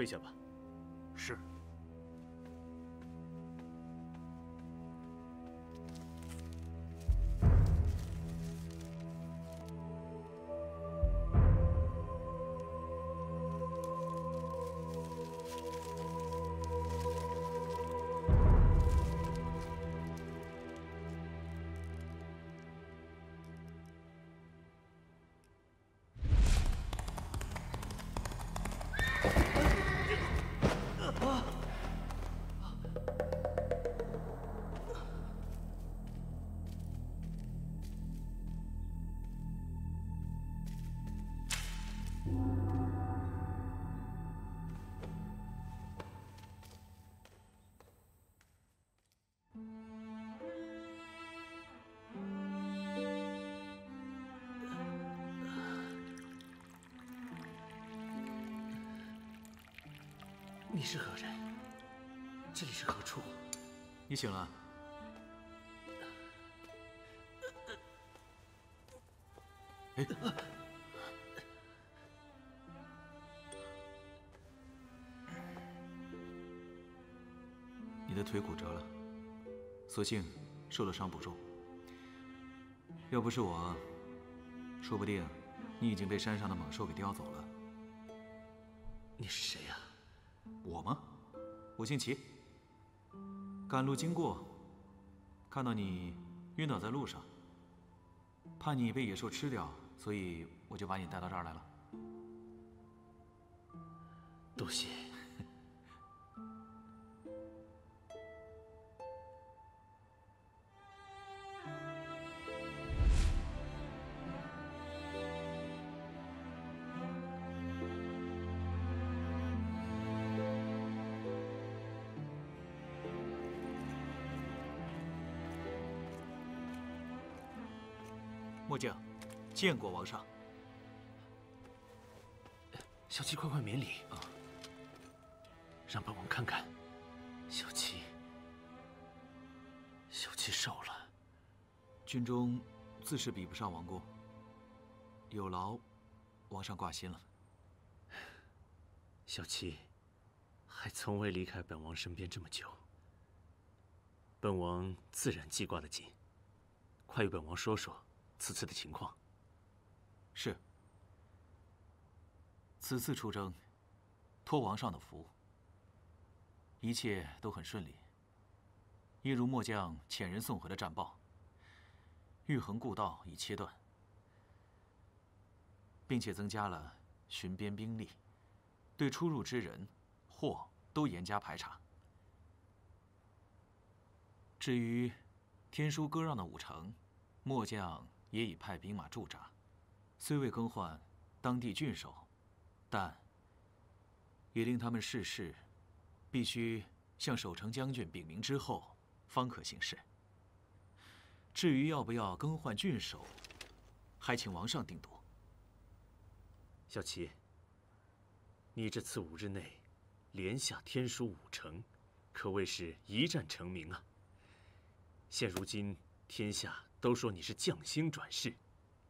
退下吧。是。你是何人？这里是何处？你醒了。哎，你的腿骨折了，所幸受了伤不重。要不是我，说不定你已经被山上的猛兽给叼走了。你是谁呀？我吗？我姓齐。赶路经过，看到你晕倒在路上，怕你被野兽吃掉，所以我就把你带到这儿来了。多谢。末将见过王上。小七，快快免礼啊！让本王看看，小七，小七瘦了。军中自是比不上王公，有劳王上挂心了。小七，还从未离开本王身边这么久，本王自然记挂的紧。快与本王说说。此次的情况是，此次出征，托王上的福，一切都很顺利。一如末将遣人送回的战报，玉衡故道已切断，并且增加了巡边兵力，对出入之人、货都严加排查。至于天书割让的五城，末将。也已派兵马驻扎，虽未更换当地郡守，但也令他们事事必须向守城将军禀明之后，方可行事。至于要不要更换郡守，还请王上定夺。小齐，你这次五日内连下天书五城，可谓是一战成名啊！现如今天下。都说你是将星转世，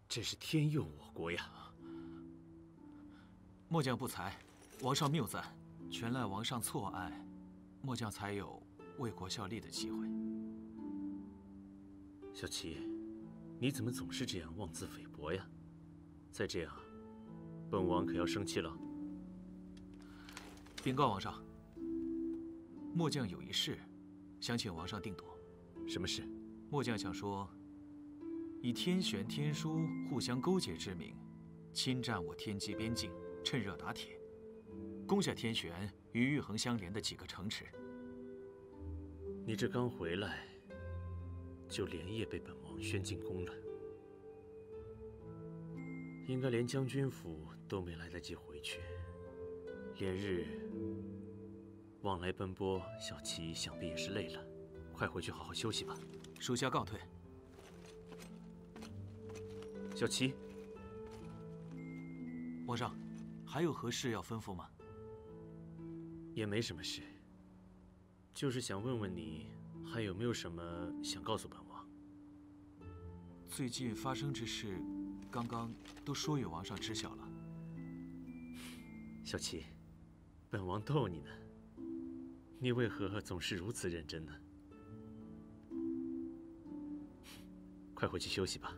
真是天佑我国呀！末将不才，王上谬赞，全赖王上错爱，末将才有为国效力的机会。小琪，你怎么总是这样妄自菲薄呀？再这样，本王可要生气了。禀告王上，末将有一事，想请王上定夺。什么事？末将想说。以天玄、天书互相勾结之名，侵占我天机边境，趁热打铁，攻下天玄与玉衡相连的几个城池。你这刚回来，就连夜被本王宣进宫了，应该连将军府都没来得及回去，连日往来奔波，小七想必也是累了，快回去好好休息吧。属下告退。小七，皇上，还有何事要吩咐吗？也没什么事，就是想问问你，还有没有什么想告诉本王？最近发生之事，刚刚都说与王上知晓了。小七，本王逗你呢，你为何总是如此认真呢？快回去休息吧。